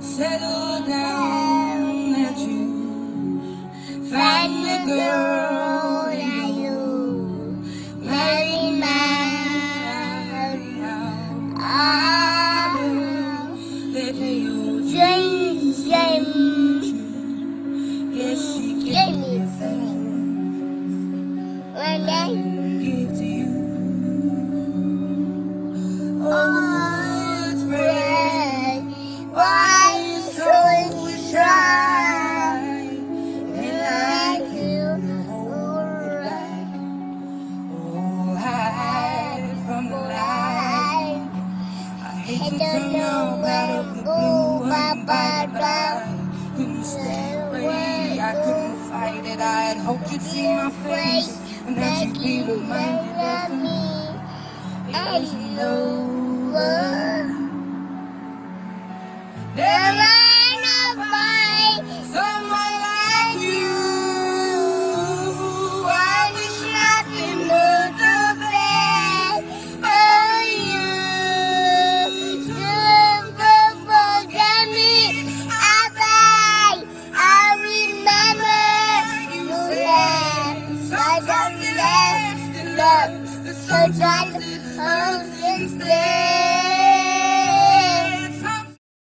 settle down, that you find the girl that you marry James, I to and bye bye. Couldn't stay away, I couldn't fight it. Hoped you'd see my face and that you'd me. You know, so try to hold instead.